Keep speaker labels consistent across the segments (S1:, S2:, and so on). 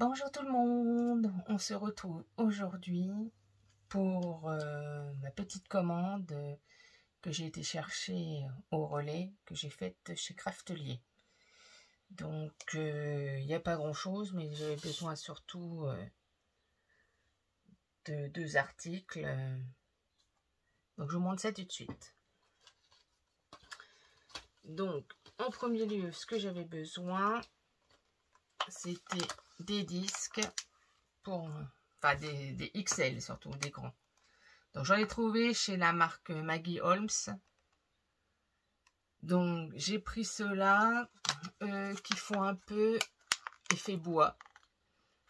S1: Bonjour tout le monde, on se retrouve aujourd'hui pour euh, ma petite commande que j'ai été chercher au relais que j'ai faite chez Craftelier. Donc il n'y a pas grand chose mais j'ai besoin surtout euh, de deux articles. Donc je vous montre ça tout de suite. Donc en premier lieu ce que j'avais besoin c'était des disques pour, enfin des, XL surtout, des grands. Donc j'en ai trouvé chez la marque Maggie Holmes. Donc j'ai pris ceux-là euh, qui font un peu effet bois.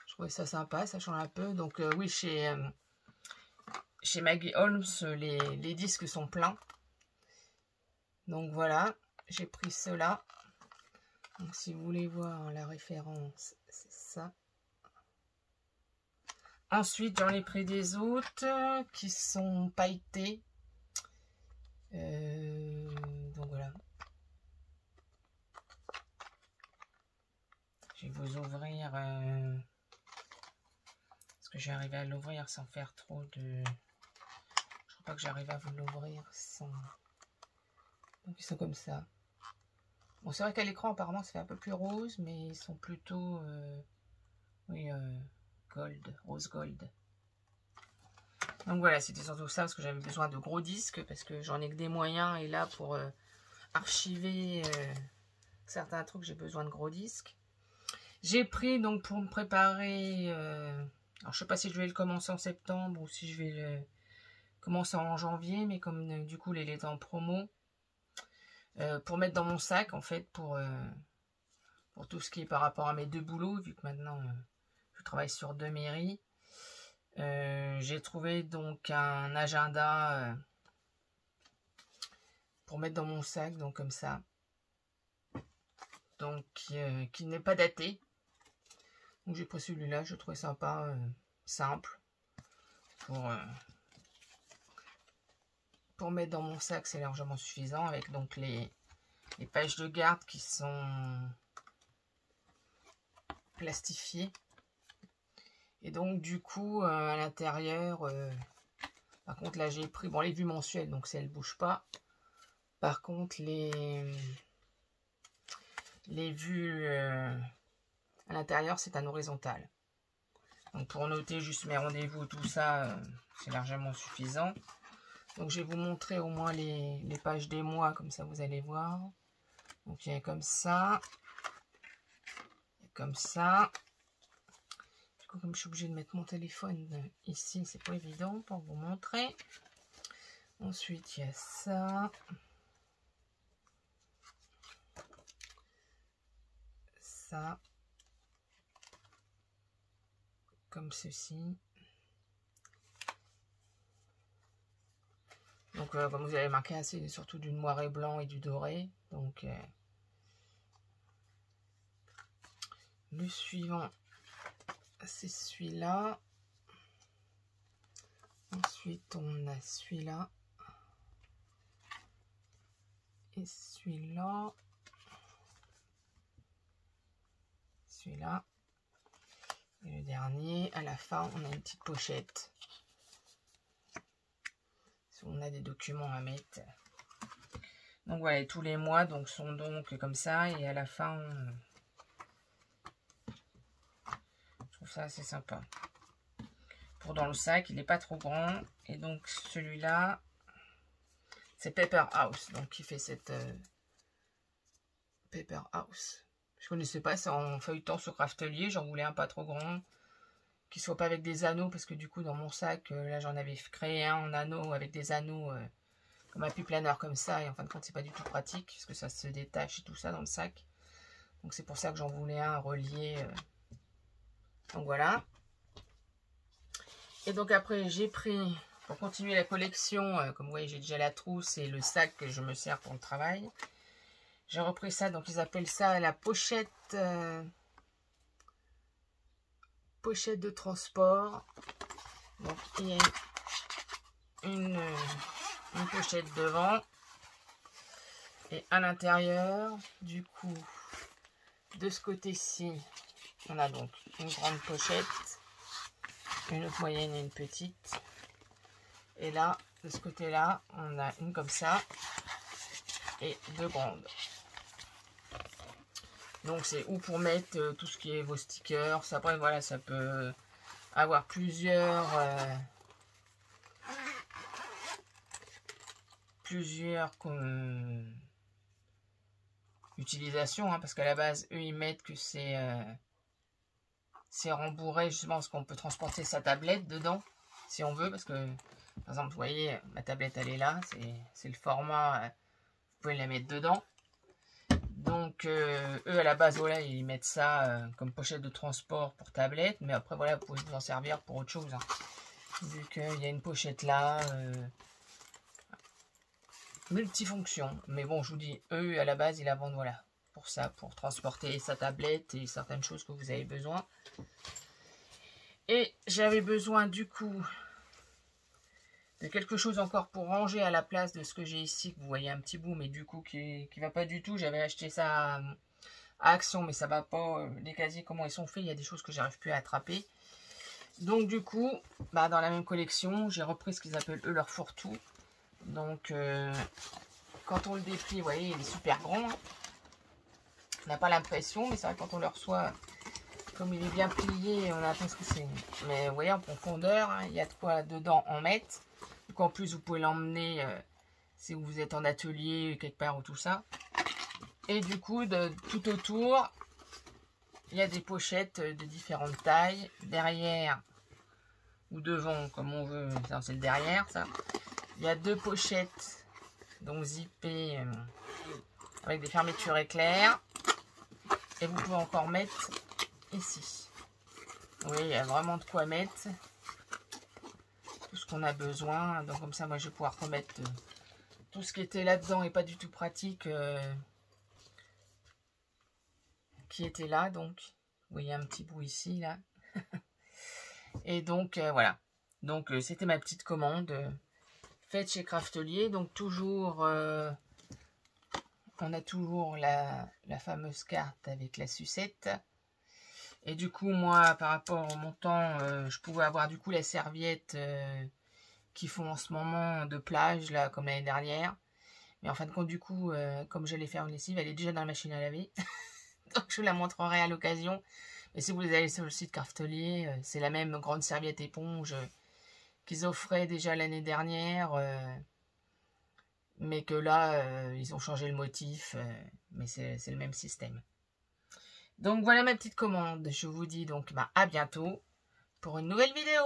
S1: Je trouvais ça sympa, ça change un peu. Donc euh, oui, chez, euh, chez Maggie Holmes, les, disques sont pleins. Donc voilà, j'ai pris ceux-là. Donc, si vous voulez voir la référence, ça. Ensuite, j'en ai pris des autres qui sont pailletés. Euh, donc voilà. Je vais vous ouvrir. Euh, est-ce que j'arrive à l'ouvrir sans faire trop de... Je crois pas que j'arrive à vous l'ouvrir sans... Donc ils sont comme ça. Bon, c'est vrai qu'à l'écran, apparemment, ça fait un peu plus rose, mais ils sont plutôt, euh, oui, euh, gold, rose gold. Donc voilà, c'était surtout ça, parce que j'avais besoin de gros disques, parce que j'en ai que des moyens, et là, pour euh, archiver certains trucs, j'ai besoin de gros disques. J'ai pris, donc, pour me préparer, alors je sais pas si je vais le commencer en septembre, ou si je vais le commencer en janvier, mais comme, du coup, les est en promo, euh, pour mettre dans mon sac, en fait, pour, euh, pour tout ce qui est par rapport à mes deux boulots, vu que maintenant euh, je travaille sur deux mairies. J'ai trouvé donc un agenda pour mettre dans mon sac, donc comme ça. Donc, qui n'est pas daté. Donc j'ai pris celui-là, je trouvais sympa, simple. Pour pour mettre dans mon sac, c'est largement suffisant avec donc les, les pages de garde qui sont plastifiées. Et donc du coup, euh, à l'intérieur, euh, par contre là j'ai pris, bon les vues mensuelles, donc ça ne bouge pas. Par contre les, les vues euh, à l'intérieur, c'est un horizontal. Donc pour noter juste mes rendez-vous, tout ça, c'est largement suffisant. Donc, je vais vous montrer au moins les, pages des mois, comme ça vous allez voir. Donc, il y a comme ça. Comme ça. Comme je suis obligée de mettre mon téléphone ici, c'est pas évident pour vous montrer. Ensuite, il y a ça. Ça. Comme ceci. Donc, euh, comme vous avez marqué, c'est surtout du noir et blanc et du doré. Donc, euh, le suivant, c'est celui-là. Ensuite, on a celui-là. Et celui-là. Celui-là. Et le dernier, à la fin, on a une petite pochette on a des documents à mettre. Donc voilà, tous les mois donc sont donc comme ça et à la fin, ça assez sympa. Pour dans le sac, il n'est pas trop grand et donc celui-là, c'est Paper House, donc qui fait cette euh, Paper House. Je connaissais pas, c'est en feuilletant sur Craftelier, j'en voulais un pas trop grand qui soit pas avec des anneaux, parce que du coup, dans mon sac, euh, là, j'en avais créé un en anneau avec des anneaux euh, comme un planeur comme ça, et en fin de compte, c'est pas du tout pratique, parce que ça se détache et tout ça dans le sac. Donc, c'est pour ça que j'en voulais un relié. Euh. Donc, voilà. Et donc, après, j'ai pris, pour continuer la collection, comme vous voyez, j'ai déjà la trousse et le sac que je me sers pour le travail. J'ai repris ça, donc ils appellent ça la pochette pochette de transport. Donc, il y a une, une pochette devant. Et à l'intérieur, du coup, de ce côté-ci, on a donc une grande pochette, une moyenne et une petite. Et là, de ce côté-là, on a une comme ça et deux grandes. Donc c'est où pour mettre euh, tout ce qui est vos stickers. Après voilà, ça peut avoir plusieurs euh, plusieurs utilisations hein, parce qu'à la base eux ils mettent que c'est euh, c'est rembourré justement parce qu'on peut transporter sa tablette dedans si on veut parce que par exemple vous voyez ma tablette elle est là c'est le format vous pouvez la mettre dedans donc, euh, eux, à la base, voilà, ils mettent ça euh, comme pochette de transport pour tablette. Mais après, voilà, vous pouvez vous en servir pour autre chose. Hein. Vu qu'il y a une pochette là. Euh, multifonction. Mais bon, je vous dis, eux, à la base, ils la vendent, voilà, pour ça, pour transporter sa tablette et certaines choses que vous avez besoin. Et j'avais besoin, du coup, de quelque chose encore pour ranger à la place de ce que j'ai ici, que vous voyez un petit bout, mais du coup qui, qui va pas du tout. J'avais acheté ça à, Action, mais ça va pas. Euh, les casiers, comment ils sont faits, il y a des choses que j'arrive plus à attraper. Donc du coup, bah, dans la même collection, j'ai repris ce qu'ils appellent eux leur fourre-tout. Donc euh, quand on le déplie, vous voyez, il est super grand. On n'a pas l'impression, mais c'est vrai quand on le reçoit, comme il est bien plié, on a l'impression que c'est... Mais vous voyez, en profondeur, hein, il y a de quoi dedans en mettre. Donc en plus, vous pouvez l'emmener euh, si vous êtes en atelier, quelque part ou tout ça. Et du coup, de, tout autour, il y a des pochettes de différentes tailles. Derrière ou devant, comme on veut, c'est le derrière, ça. Il y a deux pochettes, donc zippées, euh, avec des fermetures éclairs. Et vous pouvez encore mettre ici. Oui, il y a vraiment de quoi mettre tout ce qu'on a besoin. Donc comme ça, moi, je vais pouvoir remettre euh, tout ce qui était là-dedans et pas du tout pratique. Euh, qui était là, donc. Vous voyez un petit bout ici, là. et donc, euh, voilà. Donc, c'était ma petite commande faite chez Craftelier. Donc, toujours... on a toujours la, fameuse carte avec la sucette. Et du coup, moi, par rapport au montant, euh, je pouvais avoir du coup la serviette euh, qui font en ce moment de plage, là, comme l'année dernière. Mais en fin de compte, du coup, euh, comme j'allais faire une lessive, elle est déjà dans la machine à laver. Donc, je vous la montrerai à l'occasion. Mais si vous allez sur le site Craftelier, c'est la même grande serviette éponge qu'ils offraient déjà l'année dernière. Mais que là, ils ont changé le motif. mais c'est le même système. Donc voilà ma petite commande. Je vous dis donc bah, à bientôt pour une nouvelle vidéo.